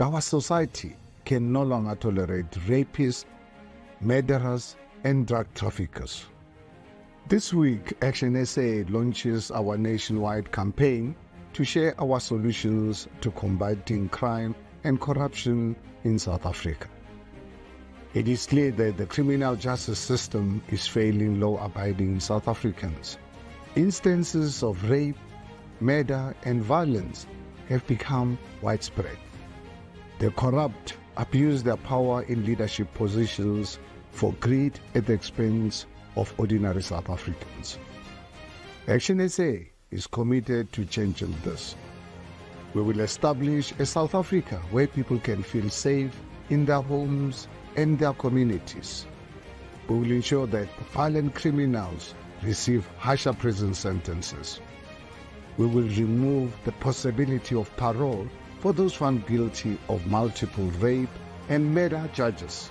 Our society can no longer tolerate rapists, murderers, and drug traffickers. This week, Action SA launches our nationwide campaign to share our solutions to combating crime and corruption in South Africa. It is clear that the criminal justice system is failing law abiding South Africans. Instances of rape, murder, and violence have become widespread. The corrupt abuse their power in leadership positions for greed at the expense of ordinary South Africans. Action SA is committed to changing this. We will establish a South Africa where people can feel safe in their homes and their communities. We will ensure that violent criminals receive harsher prison sentences. We will remove the possibility of parole for those found guilty of multiple rape and murder charges.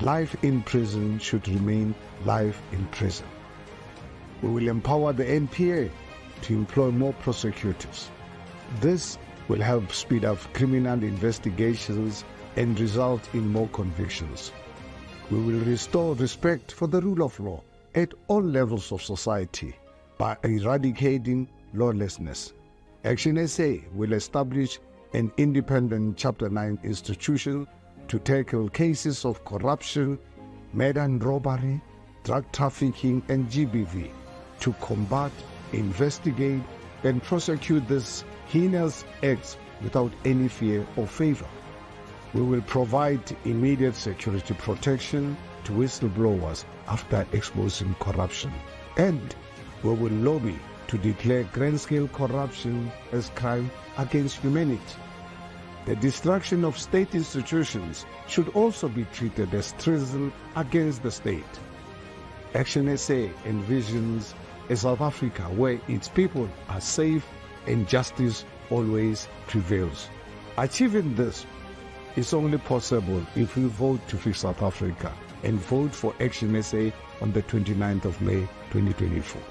Life in prison should remain life in prison. We will empower the NPA to employ more prosecutors. This will help speed up criminal investigations and result in more convictions. We will restore respect for the rule of law at all levels of society by eradicating lawlessness. Action SA will establish an independent Chapter 9 institution to tackle cases of corruption, murder and robbery, drug trafficking, and GBV to combat, investigate, and prosecute these heinous acts without any fear or favor. We will provide immediate security protection to whistleblowers after exposing corruption. And we will lobby to declare grand scale corruption as crime against humanity. The destruction of state institutions should also be treated as treason against the state. Action SA envisions a South Africa where its people are safe and justice always prevails. Achieving this is only possible if we vote to fix South Africa and vote for Action SA on the 29th of May 2024.